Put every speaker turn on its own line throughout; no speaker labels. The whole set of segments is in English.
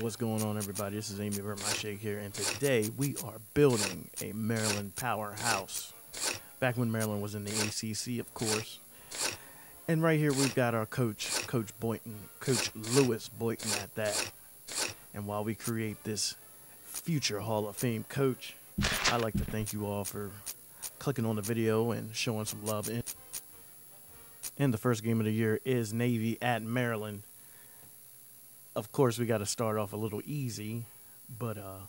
What's going on, everybody? This is AmyBurntMyShake here, and today we are building a Maryland powerhouse. Back when Maryland was in the ACC, of course. And right here we've got our coach, Coach Boynton, Coach Lewis Boynton at that. And while we create this future Hall of Fame coach, I'd like to thank you all for clicking on the video and showing some love. And the first game of the year is Navy at Maryland of course, we got to start off a little easy, but uh,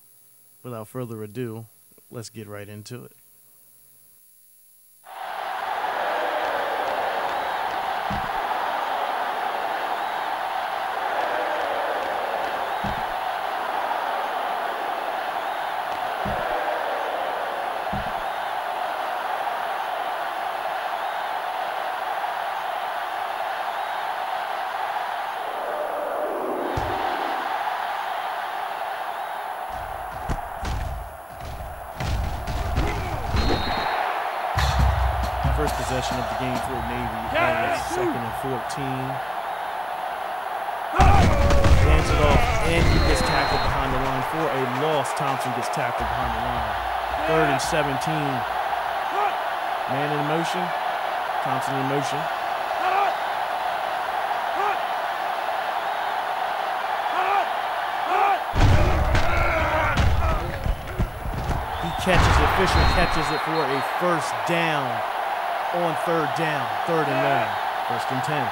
without further ado, let's get right into it. Game for Navy. Yeah. Second and 14. Ah! Hands it off, and he gets tackled behind the line for a loss. Thompson gets tackled behind the line. Third and 17. Ah! Man in motion. Thompson in motion. He catches it. Fisher catches it for a first down on third down, third and long, first and 10.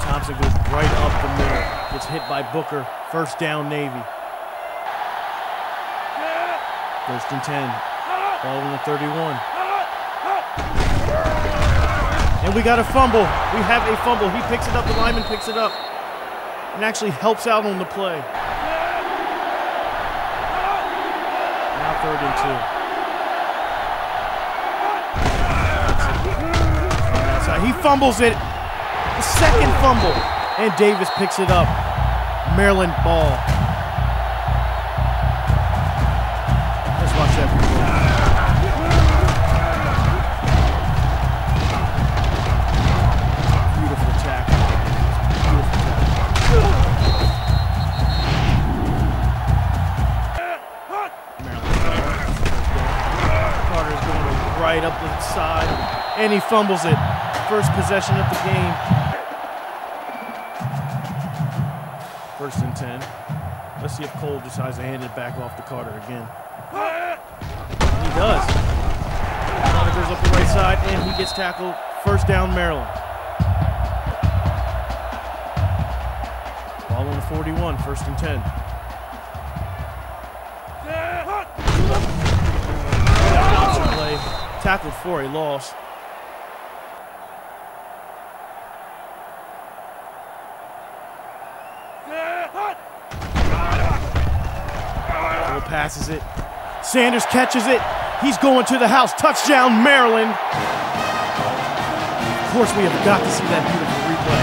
Thompson goes right up the middle, gets hit by Booker, first down Navy. First and 10, ball on the 31. And we got a fumble. We have a fumble. He picks it up, the lineman picks it up, and actually helps out on the play. Third and two. He fumbles it. The second fumble. And Davis picks it up. Maryland ball. Let's watch that. And he fumbles it. First possession of the game. First and 10. Let's see if Cole decides to hand it back off to Carter again. And he does. Carter goes up the right side, and he gets tackled. First down, Maryland. Ball on the 41, first and 10. tackled for a loss. Cole passes it. Sanders catches it. He's going to the house. Touchdown, Maryland. Of course, we have got to see that beautiful replay.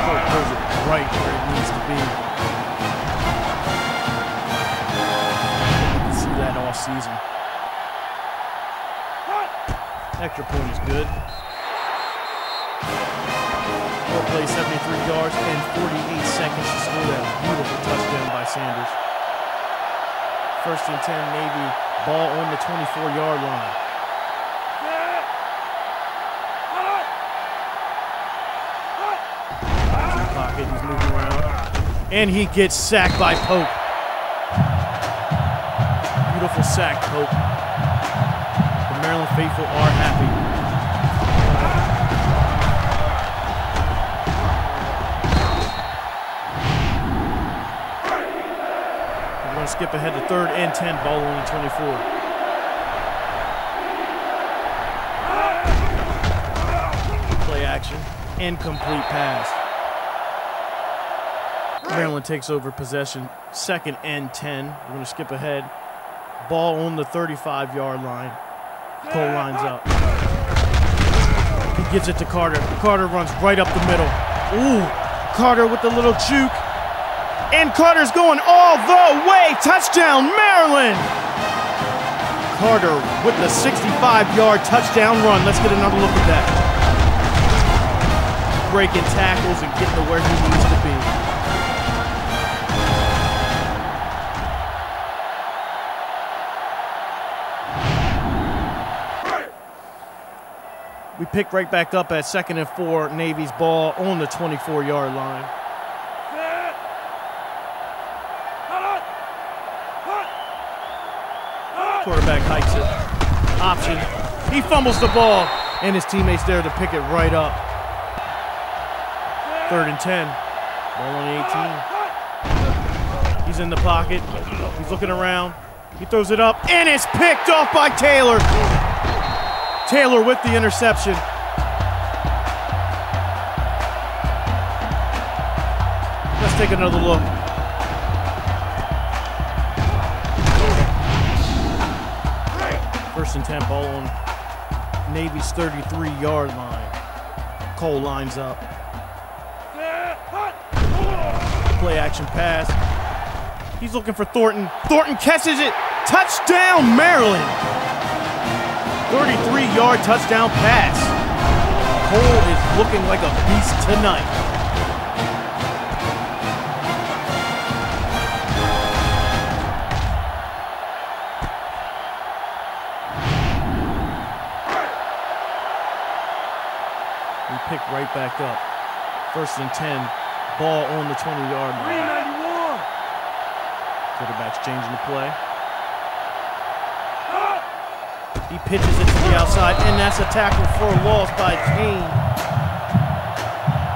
Cole throws it right where it needs to be. all season. Extra point is good. Four plays, 73 yards, and 48 seconds Sanders. First and 10, Navy. Ball on the 24-yard line. He's moving around. And he gets sacked by Pope beautiful sack, Pope. The Maryland faithful are happy. Skip ahead to third and 10, ball only 24. Play action, incomplete pass. Maryland takes over possession, second and 10. We're going to skip ahead. Ball on the 35 yard line. Cole lines up. He gives it to Carter. Carter runs right up the middle. Ooh, Carter with the little juke. And Carter's going all the way. Touchdown, Maryland. Carter with the 65 yard touchdown run. Let's get another look at that. breaking tackles and getting to where he needs to be. We pick right back up at second and four. Navy's ball on the 24 yard line. Quarterback hikes it. Option. He fumbles the ball, and his teammates there to pick it right up. Third and 10. Ball on the 18. He's in the pocket. He's looking around. He throws it up, and it's picked off by Taylor. Taylor with the interception. Let's take another look. First and 10 ball on Navy's 33 yard line. Cole lines up. Play action pass. He's looking for Thornton. Thornton catches it. Touchdown, Maryland. 33 yard touchdown pass. Cole is looking like a beast tonight. Pick right back up. First and 10. Ball on the 20 yard line.
391.
Quarterback's changing the play. He pitches it to the outside, and that's a tackle for a loss by Kane.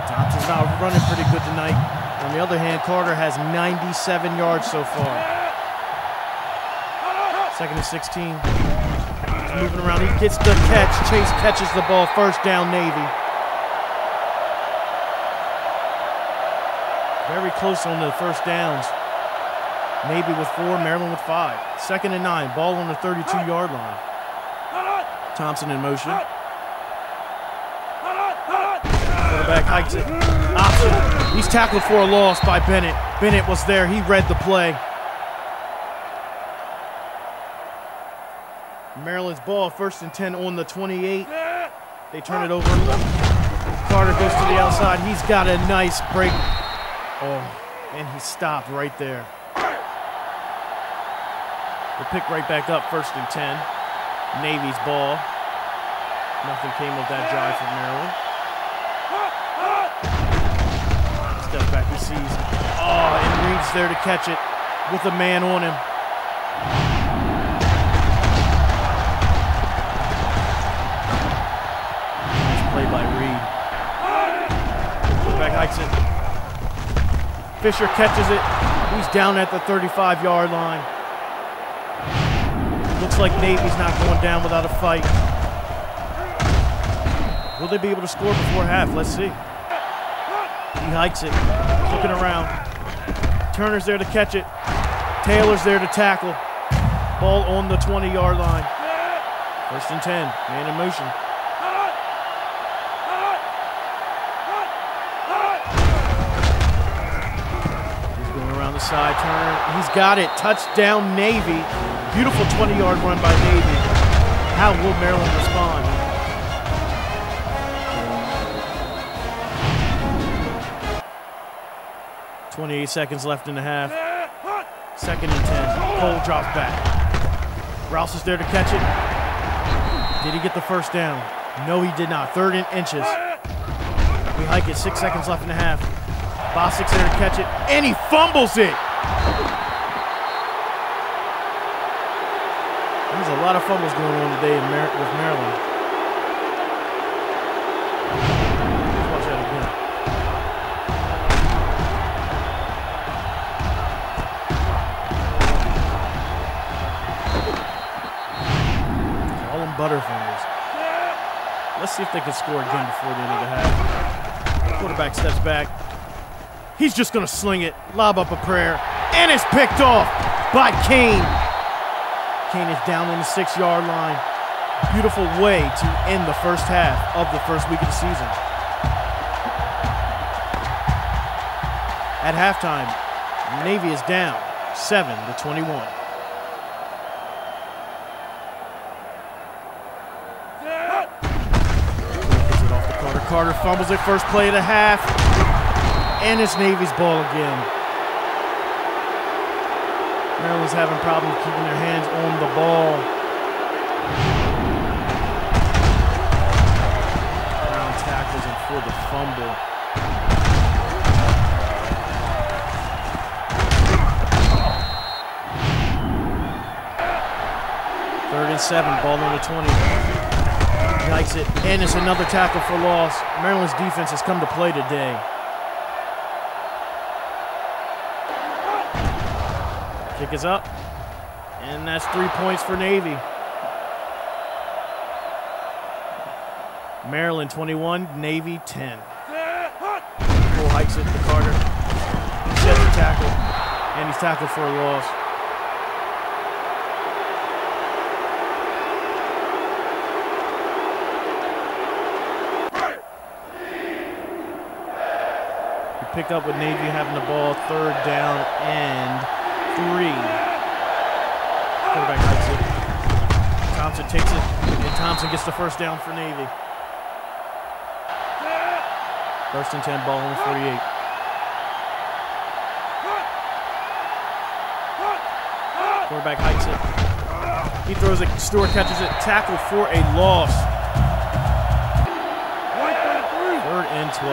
Thompson's not running pretty good tonight. On the other hand, Carter has 97 yards so far. Second and 16. He's moving around. He gets the catch. Chase catches the ball. First down, Navy. Very close on the first downs. Navy with four, Maryland with five. Second and nine. Ball on the 32 yard line. Thompson in motion. Quarterback hikes it. Option. He's tackled for a loss by Bennett. Bennett was there. He read the play. Maryland's ball, first and 10 on the 28. They turn it over. Carter goes to the outside. He's got a nice break. Oh, and he stopped right there. They pick right back up, first and 10. Navy's ball. Nothing came of that drive from Maryland. Step back, he sees. Oh, and Reed's there to catch it with a man on him. Nice play by Reed. Hikes it. Fisher catches it. He's down at the 35 yard line. Looks like Navy's not going down without a fight. Will they be able to score before half? Let's see. He hikes it, looking around. Turner's there to catch it. Taylor's there to tackle. Ball on the 20 yard line. First and 10, man in motion. He's going around the side, Turner. He's got it. Touchdown, Navy. Beautiful 20 yard run by Navy. How will Maryland respond? Twenty-eight seconds left in the half. Second and ten. Cole drops back. Rouse is there to catch it. Did he get the first down? No, he did not. Third and inches. We hike it. Six seconds left in the half. Bostic's there to catch it, and he fumbles it. There's a lot of fumbles going on today Mar- with Maryland. Let's watch that again. Call them Butterfingers. Let's see if they can score again before the end of the half. Quarterback steps back. He's just going to sling it, lob up a prayer, and it's picked off by Kane. Kane is down on the six yard line. Beautiful way to end the first half of the first week of the season. At halftime, Navy is down 7 to 21. Gets it off the Carter Carter fumbles it first play of the half. And it's Navy's ball again. Maryland's having problems keeping their hands on the ball. Brown tackles him for the fumble. Third and seven, ball the 20. Yikes it. And it's another tackle for loss. Maryland's defense has come to play today. Kick is up. And that's three points for Navy. Maryland 21, Navy 10. Cole hikes it to Carter. He sets the tackle. And he's tackled for a loss. Pick up with Navy having the ball third down and three. Quarterback hikes it. Thompson takes it, and Thompson gets the first down for Navy. First and 10, ball on the 48. Quarterback hikes it. He throws it. Stewart catches it. Tackle for a loss. Third and 12.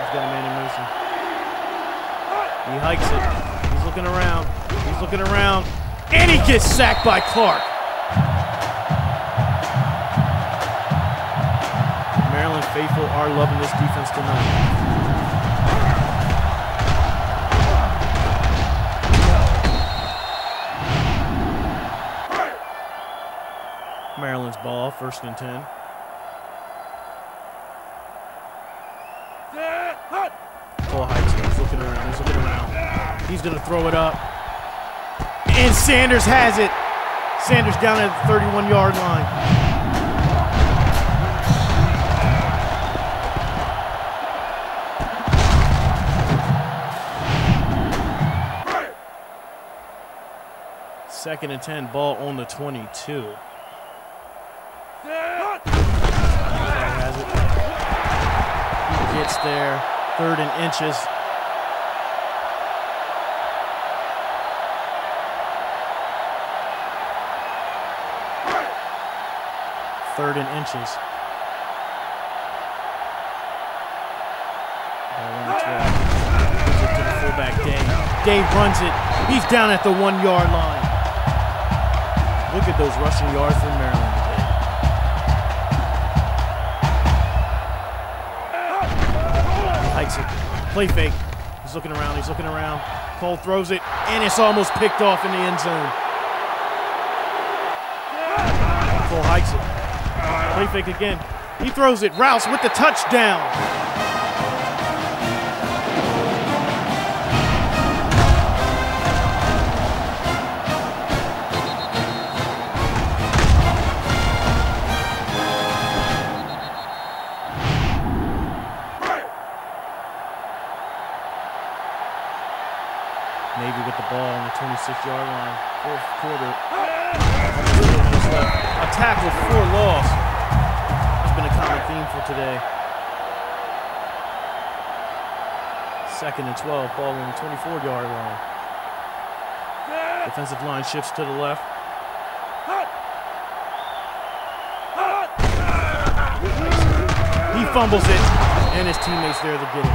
He's got a man in motion. He hikes it. He's looking around. He's looking around. And he gets sacked by Clark. Maryland faithful are loving this defense tonight. Maryland's ball, first and 10. Cole hikes it. He's looking around. He's looking around. He's going to throw it up. And Sanders has it. Sanders down at the 31 yard line. Second and 10, ball on the 22. Has it. He gets there, third and inches. Third and inches. Ball on the 12. Gives it to the fullback, Dave. Dave runs it. He's down at the one yard line. Look at those rushing yards for Maryland. Hikes it. Play fake. He's looking around. He's looking around. Cole throws it, and it's almost picked off in the end zone. Cole hikes it. Play fake again. He throws it. Rouse with the touchdown. Second and 12, ball on the 24 yard line. Defensive line shifts to the left. He fumbles it, and his teammates there to get it.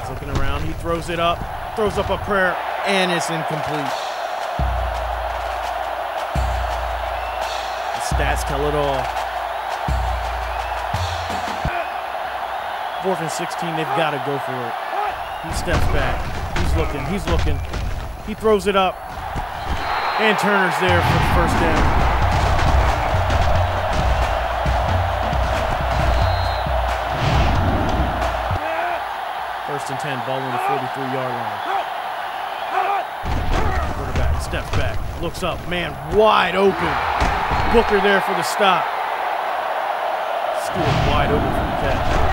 He's looking around. He throws it up, throws up a prayer, and it's incomplete. Stats tell it all. Fourth and 16, they've got to go for it. He steps back. He's looking. He's looking. He throws it up. And Turner's there for the first down. First and 10, ball on the 43 yard line. Quarterback steps back, looks up, man wide open. Booker there for the stop. Stewart wide open for the catch.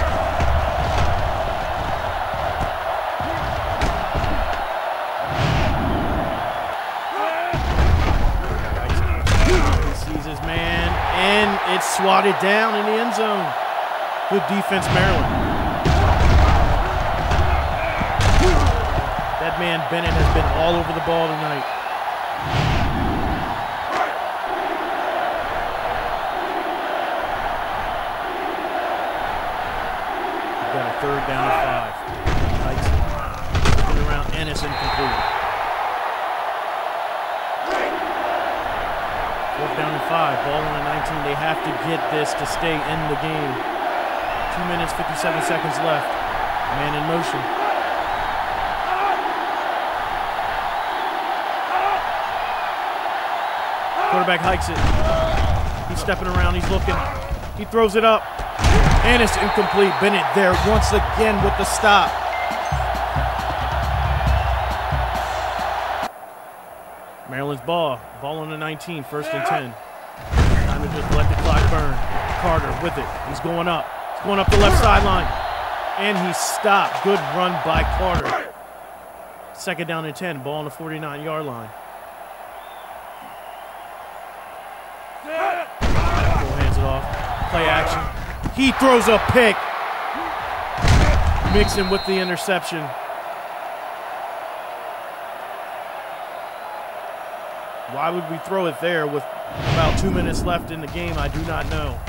Swatted down in the end zone. Good defense, Maryland. That man Bennett has been all over the ball tonight. We've got a third down and five. Looking around, Ennis incomplete. Ball on the 19. They have to get this to stay in the game. Two minutes, 57 seconds left. Man in motion. Quarterback hikes it. He's stepping around. He's looking. He throws it up. And it's incomplete. Bennett there once again with the stop. Maryland's ball. Ball on the 19, first and 10. Time to just let the clock burn. Carter with it. He's going up. He's going up the left sideline. And he stopped. Good run by Carter. Second down and 10. Ball on the 49 yard line. Hands it off. Play action. He throws a pick. Mixon with the interception. Why would we throw it there with about two minutes left in the game? I do not know.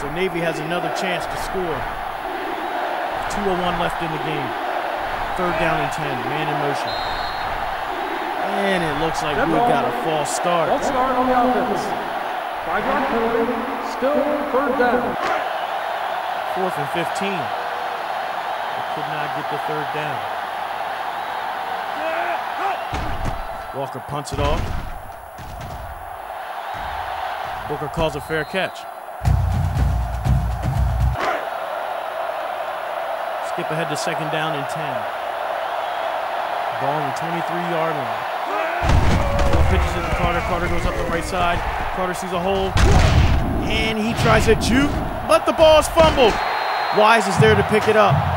So Navy has another chance to score. 2.01 left in the game. Third down and 10. Man in motion. And it looks like we got a false start.
False start on the offense. Five yard penalty. Still third down.
Fourth and 15. They could not get the third down. Walker punts it off. Booker calls a fair catch. Skip ahead to second down and 10. Ball on the 23 yard line. Four pitches it to Carter. Carter goes up the right side. Carter sees a hole. And he tries a juke, but the ball is fumbled. Wise is there to pick it up.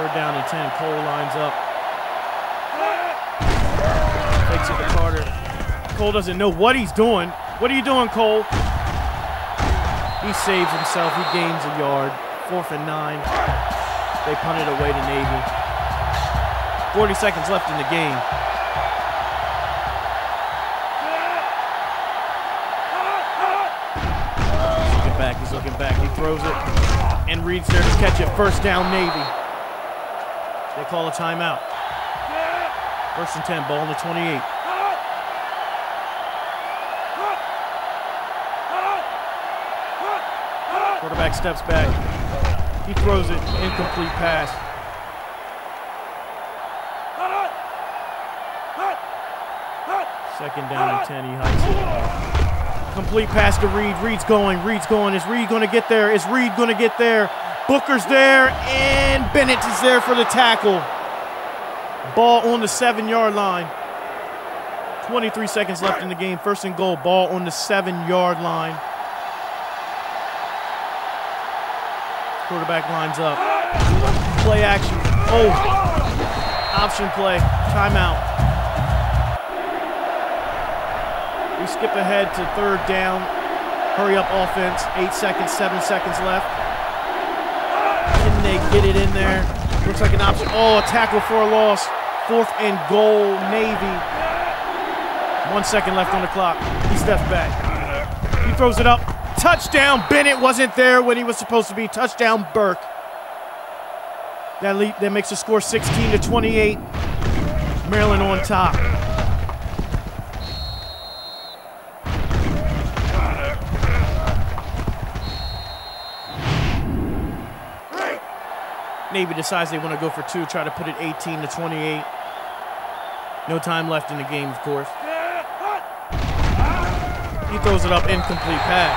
Third down and 10. Cole lines up. Takes it to Carter. Cole doesn't know what he's doing. What are you doing, Cole? He saves himself. He gains a yard. Fourth and nine. They punt it away to Navy. 40 seconds left in the game. He's looking back. He's looking back. He throws it. And Reed's there to catch it. First down, Navy. They call a timeout. First and 10, ball on the 28. Quarterback steps back. He throws it, incomplete pass. Second down and 10, he hikes it. Complete pass to Reed. Reed's going. Reed's going. Is Reed going to get there? Is Reed going to get there? Booker's there, and Bennett is there for the tackle. Ball on the seven yard line. 23 seconds left in the game. First and goal. Ball on the seven yard line. Quarterback lines up. Play action. Oh, option play. Timeout. We skip ahead to third down. Hurry up offense. Eight seconds, seven seconds left. Get it in there? Looks like an option. Oh, a tackle for a loss. Fourth and goal, Navy. One second left on the clock. He steps back. He throws it up. Touchdown. Bennett wasn't there when he was supposed to be. Touchdown, Burke. That, lead, that makes the score 16 to 28. Maryland on top. Navy decides they want to go for two, try to put it 18 to 28. No time left in the game, of course. He throws it up, incomplete pass.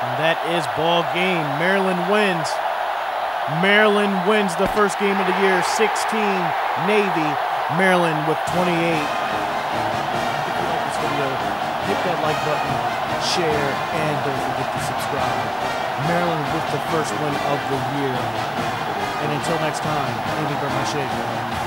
And that is ball game. Maryland wins. Maryland wins the first game of the year, 16. Navy, Maryland with 28. If you like this video, hit that like button, share, and don't forget to subscribe. Maryland with the first win of the year. And until next time, AmyBurntMyShake.